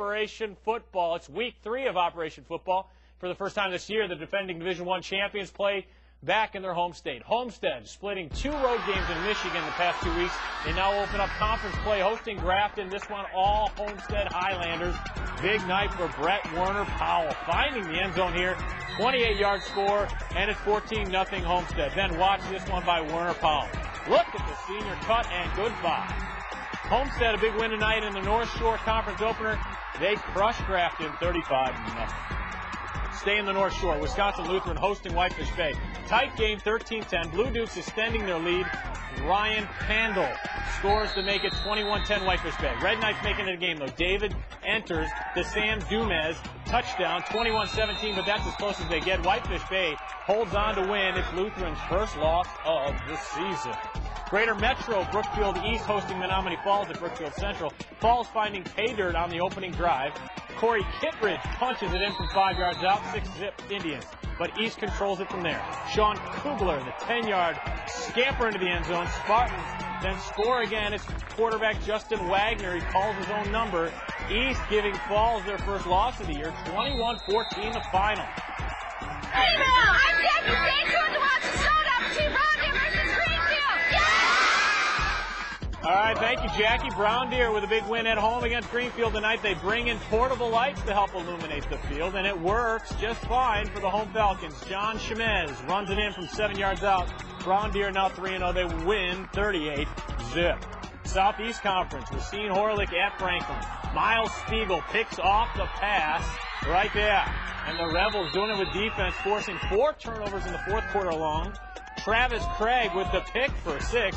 Operation Football. It's week three of Operation Football. For the first time this year, the defending Division One champions play back in their home state. Homestead splitting two road games in Michigan the past two weeks. They now open up conference play, hosting Grafton. This one all Homestead Highlanders. Big night for Brett Werner Powell, finding the end zone here. 28-yard score, and it's 14-0 Homestead. Then watch this one by Werner Powell. Look at the senior cut and goodbye. Homestead a big win tonight in the North Shore Conference opener. They crushed Grafton 35 nothing. Stay in the North Shore. Wisconsin Lutheran hosting Whitefish Bay. Tight game, 13-10. Blue Dukes extending their lead. Ryan Pandle scores to make it 21-10 Whitefish Bay. Red Knights making it a game, though. David enters the Sam Dumez touchdown, 21-17, but that's as close as they get. Whitefish Bay holds on to win. It's Lutheran's first loss of the season. Greater Metro, Brookfield East hosting Menomonee Falls at Brookfield Central. Falls finding pay dirt on the opening drive. Corey Kittredge punches it in from five yards out, six zip Indians. But East controls it from there. Sean Kugler, the 10-yard scamper into the end zone. Spartans then score again. It's quarterback Justin Wagner. He calls his own number. East giving Falls their first loss of the year, 21-14 the final. Hey, All right, thank you, Jackie. Brown Deer with a big win at home against Greenfield tonight. They bring in portable lights to help illuminate the field, and it works just fine for the home Falcons. John Chemez runs it in from seven yards out. Brown Deer now 3-0. They win 38 zip. Southeast Conference, Racine Horlick at Franklin. Miles Spiegel picks off the pass right there. And the Rebels doing it with defense, forcing four turnovers in the fourth quarter long. Travis Craig with the pick for six.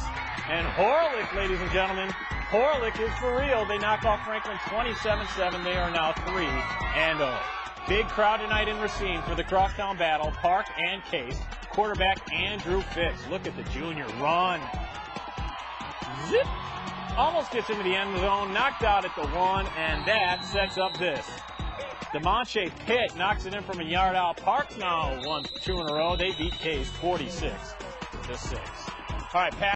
And Horlick, ladies and gentlemen, Horlick is for real. They knock off Franklin 27-7. They are now 3 and 0. Big crowd tonight in Racine for the crosstown battle. Park and Case. Quarterback Andrew Fitz. Look at the junior run. Zip. Almost gets into the end zone. Knocked out at the one. And that sets up this. Demonche Pitt knocks it in from a yard out. Park now won two in a row. They beat Case 46 to 6. All right, Pat.